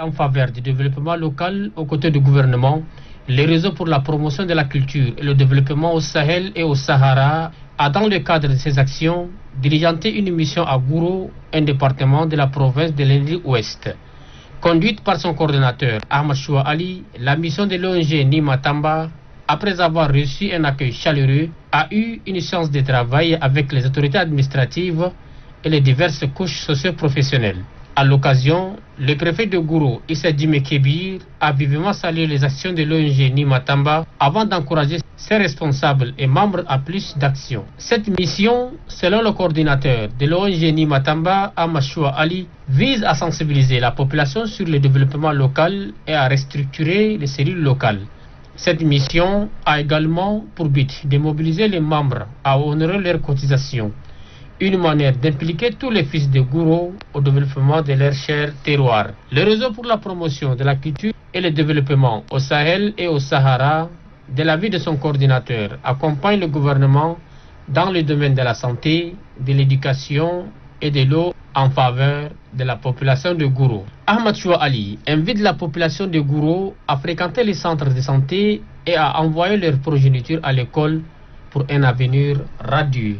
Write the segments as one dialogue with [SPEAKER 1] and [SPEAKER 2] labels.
[SPEAKER 1] en faveur du développement local aux côtés du gouvernement, les réseaux pour la promotion de la culture et le développement au Sahel et au Sahara a, dans le cadre de ses actions, diligenté une mission à Gouro, un département de la province de l'Indie Ouest. Conduite par son coordonnateur Ahmad Ali, la mission de l'ONG Nima Tamba, après avoir reçu un accueil chaleureux, a eu une séance de travail avec les autorités administratives et les diverses couches socio-professionnelles. À l'occasion, le préfet de Gourou, Issa Kebir, a vivement salué les actions de l'ONG Nimatamba avant d'encourager ses responsables et membres à plus d'actions. Cette mission, selon le coordinateur de l'ONG Nimatamba, Amashua Ali, vise à sensibiliser la population sur le développement local et à restructurer les cellules locales. Cette mission a également pour but de mobiliser les membres à honorer leurs cotisations une manière d'impliquer tous les fils de Gourou au développement de leur cher terroir. Le réseau pour la promotion de la culture et le développement au Sahel et au Sahara, de l'avis de son coordinateur, accompagne le gouvernement dans le domaine de la santé, de l'éducation et de l'eau en faveur de la population de Gourou. Ahmad Choua Ali invite la population de Gourou à fréquenter les centres de santé et à envoyer leur progéniture à l'école pour un avenir radieux.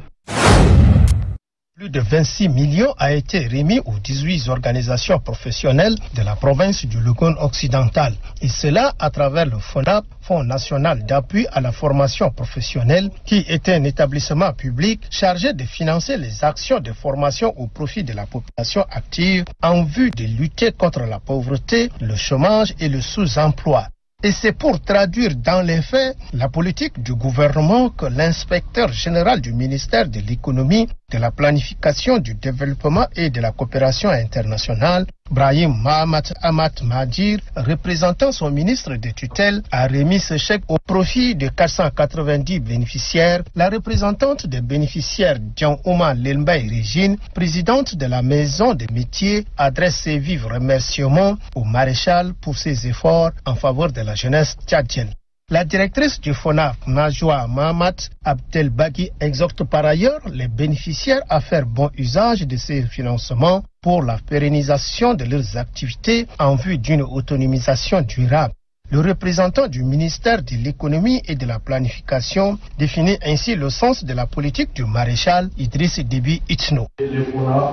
[SPEAKER 2] Plus de 26 millions a été remis aux 18 organisations professionnelles de la province du Lugon occidental. Et cela à travers le FONAP, Fonds national d'appui à la formation professionnelle, qui est un établissement public chargé de financer les actions de formation au profit de la population active en vue de lutter contre la pauvreté, le chômage et le sous-emploi. Et c'est pour traduire dans les faits la politique du gouvernement que l'inspecteur général du ministère de l'économie, de la planification, du développement et de la coopération internationale Brahim Mahamat Amat Madir, représentant son ministre de tutelle, a remis ce chèque au profit de 490 bénéficiaires. La représentante des bénéficiaires, Dian Oman Lelmbaï Régine, présidente de la maison des métiers, adresse ses vifs remerciements au maréchal pour ses efforts en faveur de la jeunesse tchadienne. La directrice du FONAF, Najwa Mahamat Abdelbaghi, exhorte par ailleurs les bénéficiaires à faire bon usage de ces financements pour la pérennisation de leurs activités en vue d'une autonomisation durable. Le représentant du ministère de l'économie et de la planification définit ainsi le sens de la politique du maréchal Idriss Déby Itno.
[SPEAKER 3] Le FONAF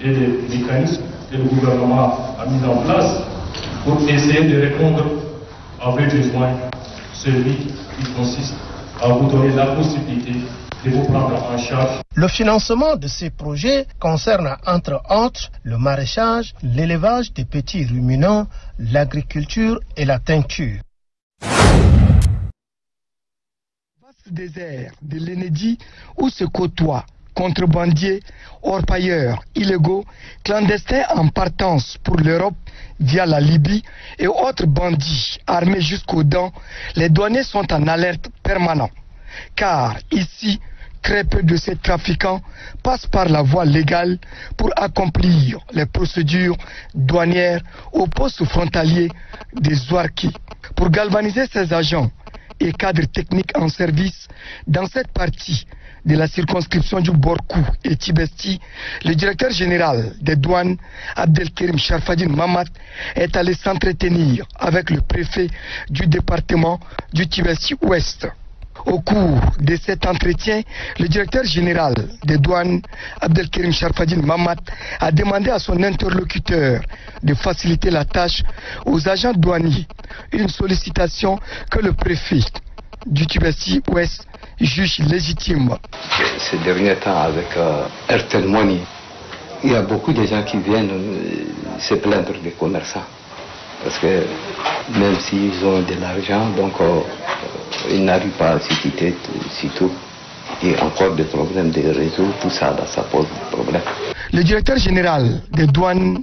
[SPEAKER 3] et les mécanismes que le gouvernement a mis en place pour essayer de répondre à vos besoins celui qui consiste à vous donner la possibilité de vous prendre en charge.
[SPEAKER 2] Le financement de ces projets concerne entre autres le maraîchage, l'élevage des petits ruminants, l'agriculture et la teinture.
[SPEAKER 4] Vaste désert de l'Enedi où se côtoient contrebandiers, orpailleurs illégaux, clandestins en partance pour l'Europe via la Libye et autres bandits armés jusqu'aux dents, les douaniers sont en alerte permanente. Car ici, très peu de ces trafiquants passent par la voie légale pour accomplir les procédures douanières au poste frontalier des Zouarki. Pour galvaniser ces agents et cadres techniques en service dans cette partie de la circonscription du Borkou et Tibesti, le directeur général des douanes, Abdelkerim Sharfadin Mamat, est allé s'entretenir avec le préfet du département du Tibesti Ouest. Au cours de cet entretien, le directeur général des douanes, Abdelkerim Sharfadin Mamat, a demandé à son interlocuteur de faciliter la tâche aux agents douaniers, une sollicitation que le préfet du Tibesti Ouest juge légitime.
[SPEAKER 5] Ces derniers temps, avec euh, Airtel Money, il y a beaucoup de gens qui viennent euh, se plaindre des commerçants. Parce que même s'ils ont de l'argent, donc euh, ils n'arrivent pas à s'y quitter, tout. Il y a encore des problèmes de réseau, tout ça, ça pose des problèmes.
[SPEAKER 4] Le directeur général des douanes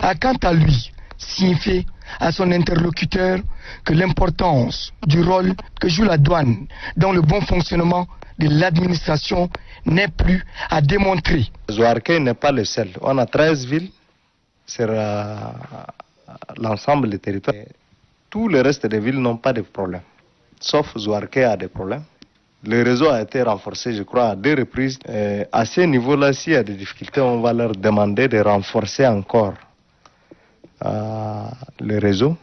[SPEAKER 4] a quant à lui signifié à son interlocuteur que l'importance du rôle que joue la douane dans le bon fonctionnement de l'administration n'est plus à démontrer.
[SPEAKER 6] Zouarke n'est pas le seul. On a 13 villes sur euh, l'ensemble des territoires. Tous les restes des villes n'ont pas de problème. Sauf Zouarke a des problèmes. Le réseau a été renforcé, je crois, à deux reprises. à ce niveau-là, s'il y a des difficultés, on va leur demander de renforcer encore le réseau.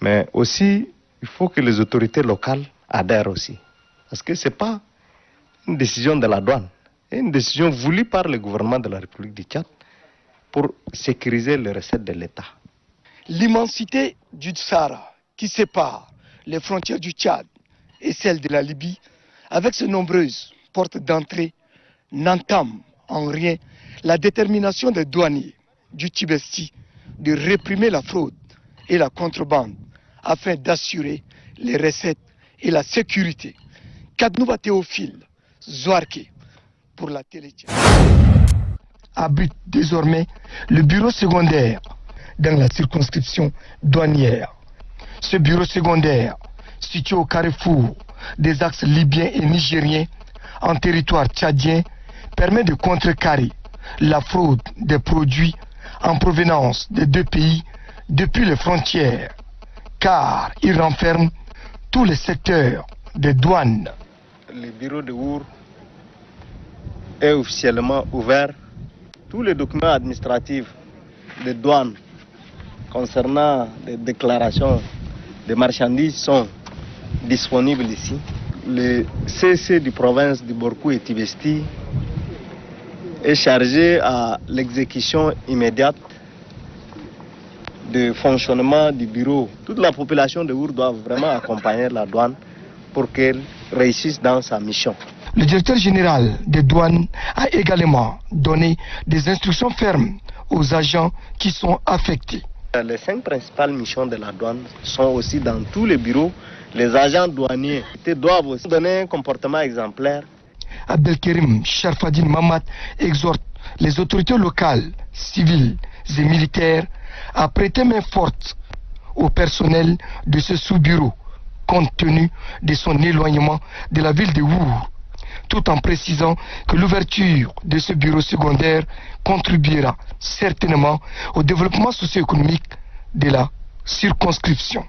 [SPEAKER 6] Mais aussi, il faut que les autorités locales adhèrent aussi. Parce que ce n'est pas une décision de la douane, c'est une décision voulue par le gouvernement de la République du Tchad pour sécuriser les recettes de l'État.
[SPEAKER 4] L'immensité du Sahara qui sépare les frontières du Tchad et celles de la Libye, avec ses nombreuses portes d'entrée, n'entame en rien la détermination des douaniers du Tibesti de réprimer la fraude et la contrebande afin d'assurer les recettes et la sécurité. Kadnouba Théophile, Zouarke, pour la télé habite désormais le bureau secondaire dans la circonscription douanière. Ce bureau secondaire, situé au carrefour des axes libyens et nigériens en territoire tchadien, permet de contrecarrer la fraude des produits en provenance des deux pays depuis les frontières, car il renferme tous les secteurs des douanes.
[SPEAKER 6] Le bureau de Our est officiellement ouvert. Tous les documents administratifs des douanes concernant les déclarations des marchandises sont disponibles ici. Le CC du province de Borkou et Tibesti est chargé à l'exécution immédiate du fonctionnement du bureau. Toute la population de Our doit vraiment accompagner la douane pour qu'elle réussisse dans sa mission.
[SPEAKER 4] Le directeur général des douanes a également donné des instructions fermes aux agents qui sont affectés.
[SPEAKER 6] Les cinq principales missions de la douane sont aussi dans tous les bureaux. Les agents douaniers doivent aussi donner un comportement exemplaire
[SPEAKER 4] Abdelkerim Sharfadin Mamad exhorte les autorités locales, civiles et militaires à prêter main forte au personnel de ce sous-bureau, compte tenu de son éloignement de la ville de Our, tout en précisant que l'ouverture de ce bureau secondaire contribuera certainement au développement socio-économique de la circonscription.